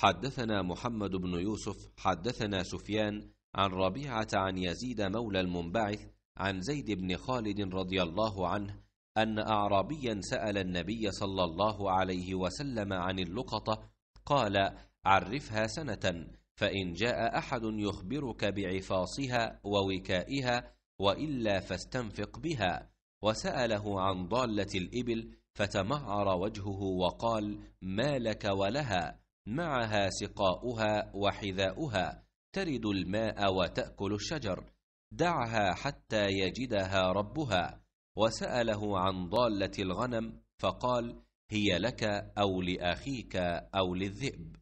حدثنا محمد بن يوسف حدثنا سفيان عن ربيعة عن يزيد مولى المنبعث عن زيد بن خالد رضي الله عنه أن أعرابيا سأل النبي صلى الله عليه وسلم عن اللقطة قال عرفها سنة فإن جاء أحد يخبرك بعفاصها ووكائها وإلا فاستنفق بها. وسأله عن ضالة الإبل فتمعر وجهه وقال ما لك ولها؟ معها سقاؤها وحذاؤها ترد الماء وتأكل الشجر. دعها حتى يجدها ربها. وسأله عن ضالة الغنم فقال هي لك أو لأخيك أو للذئب.